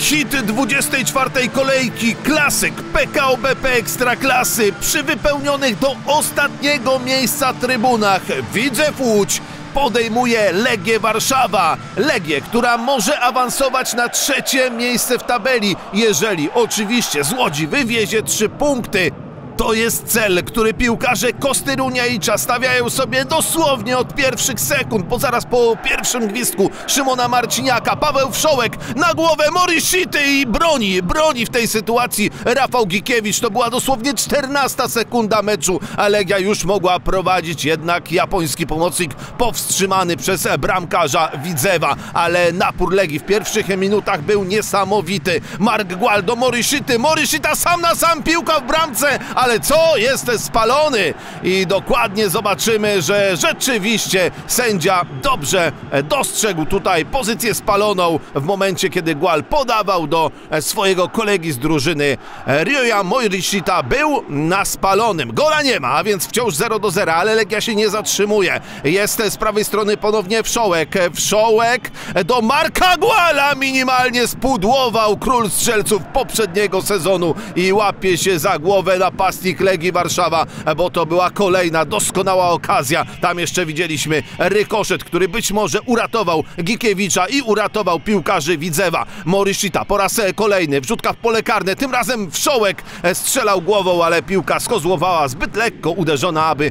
Hit 24 kolejki, klasyk PKO BP Ekstraklasy przy wypełnionych do ostatniego miejsca trybunach. Widzew Łódź podejmuje Legię Warszawa. Legię, która może awansować na trzecie miejsce w tabeli, jeżeli oczywiście z Łodzi wywiezie trzy punkty. To jest cel, który piłkarze Kostyrunia i stawiają sobie dosłownie od pierwszych sekund, bo zaraz po pierwszym gwizdku Szymona Marciniaka, Paweł Wszołek na głowę Morishity i broni, broni w tej sytuacji Rafał Gikiewicz. To była dosłownie 14 sekunda meczu, a Legia już mogła prowadzić, jednak japoński pomocnik powstrzymany przez bramkarza Widzewa, ale napór Legii w pierwszych minutach był niesamowity. Mark Gualdo, Morishity, Morishita sam na sam, piłka w bramce, ale co? Jest spalony i dokładnie zobaczymy, że rzeczywiście sędzia dobrze dostrzegł tutaj pozycję spaloną w momencie, kiedy Gual podawał do swojego kolegi z drużyny Ryoya Moirishita. Był na spalonym. Gola nie ma, więc wciąż 0 do 0, ale Legia się nie zatrzymuje. Jest z prawej strony ponownie Wszołek. Wszołek do Marka Guala minimalnie spudłował król strzelców poprzedniego sezonu i łapie się za głowę napastnik Legii Warszawa, bo to była kolejna doskonała okazja. Tam jeszcze widzieliśmy rykoszet, który być może uratował Gikiewicza i uratował piłkarzy Widzewa. Moryszita po raz kolejny, wrzutka w pole karne, tym razem Wszołek strzelał głową, ale piłka skozłowała zbyt lekko uderzona, aby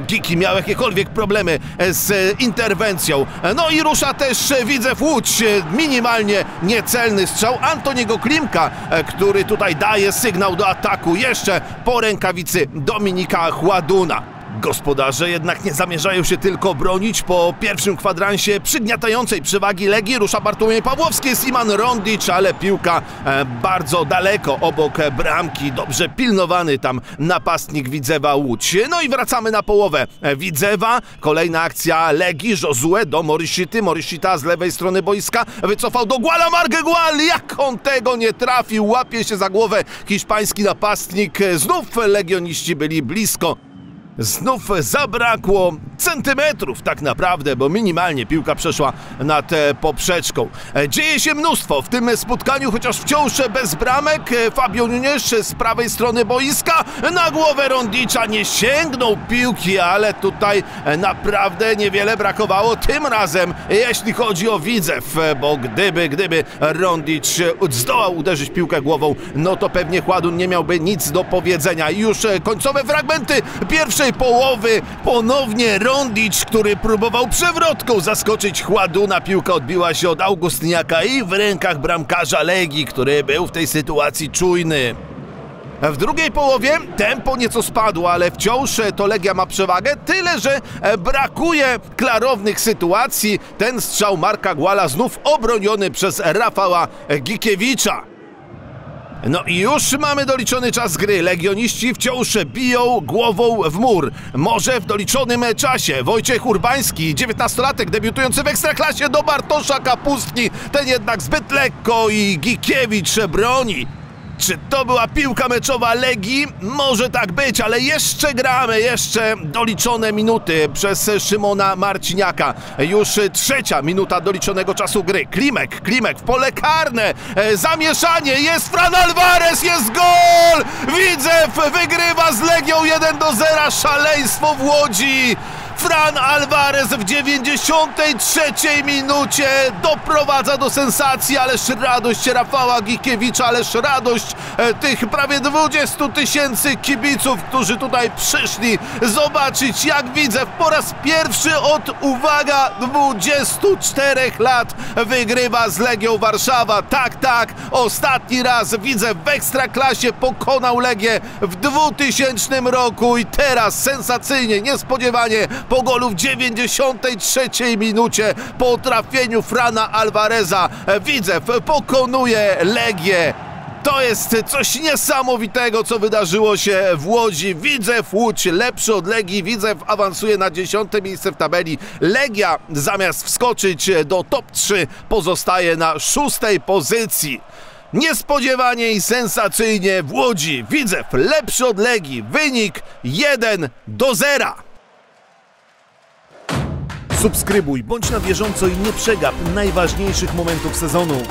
Giki miał jakiekolwiek problemy z interwencją. No i rusza też Widzew Łódź, minimalnie niecelny strzał Antoniego Klimka, który tutaj daje sygnał do ataku jeszcze po rękawicy Dominika Chładuna. Gospodarze jednak nie zamierzają się tylko bronić. Po pierwszym kwadransie przygniatającej przewagi Legii rusza Bartłomiej Pawłowski, Siman Rondic, ale piłka e, bardzo daleko obok bramki. Dobrze pilnowany tam napastnik Widzewa Łódź. No i wracamy na połowę Widzewa. Kolejna akcja Legii, Josue do Morishity. Morishita z lewej strony boiska wycofał do Guala Marge Gual. Jak on tego nie trafił? Łapie się za głowę hiszpański napastnik. Znów legioniści byli blisko znów zabrakło centymetrów tak naprawdę, bo minimalnie piłka przeszła nad poprzeczką. Dzieje się mnóstwo w tym spotkaniu, chociaż wciąż bez bramek. Fabio Nunes z prawej strony boiska na głowę Rondicza nie sięgnął piłki, ale tutaj naprawdę niewiele brakowało tym razem, jeśli chodzi o Widzew, bo gdyby, gdyby Rondicz zdołał uderzyć piłkę głową, no to pewnie Chładun nie miałby nic do powiedzenia. Już końcowe fragmenty pierwszej połowy ponownie Rondic, który próbował przewrotką zaskoczyć Chładuna. Piłka odbiła się od Augustniaka i w rękach bramkarza Legii, który był w tej sytuacji czujny. W drugiej połowie tempo nieco spadło, ale wciąż to Legia ma przewagę, tyle że brakuje klarownych sytuacji. Ten strzał Marka Głala znów obroniony przez Rafała Gikiewicza. No i już mamy doliczony czas gry. Legioniści wciąż biją głową w mur. Może w doliczonym czasie. Wojciech Urbański, 19-latek, debiutujący w Ekstraklasie do Bartosza Kapustki. Ten jednak zbyt lekko i Gikiewicz broni. Czy to była piłka meczowa Legii? Może tak być, ale jeszcze gramy, jeszcze doliczone minuty przez Szymona Marciniaka. Już trzecia minuta doliczonego czasu gry. Klimek, Klimek w pole karne. Zamieszanie, jest Fran Alvarez, jest gol! Widzew wygrywa z Legią 1 do 0. Szaleństwo w Łodzi. Fran Alvarez w 93 minucie doprowadza do sensacji, ależ radość Rafała Gikiewicza, ależ radość e, tych prawie 20 tysięcy kibiców, którzy tutaj przyszli zobaczyć, jak widzę, po raz pierwszy od, uwaga, 24 lat wygrywa z Legią Warszawa. Tak, tak, ostatni raz widzę w Ekstraklasie pokonał Legię w 2000 roku i teraz sensacyjnie, niespodziewanie po golu w 93 minucie po trafieniu Frana Alvareza. Widzew pokonuje Legię. To jest coś niesamowitego, co wydarzyło się w Łodzi. Widzew Łódź lepszy od Legii. Widzew awansuje na dziesiąte miejsce w tabeli. Legia zamiast wskoczyć do top 3 pozostaje na szóstej pozycji. Niespodziewanie i sensacyjnie w Łodzi. Widzew lepszy od Legii. Wynik 1 do 0. Subskrybuj, bądź na bieżąco i nie przegap najważniejszych momentów sezonu.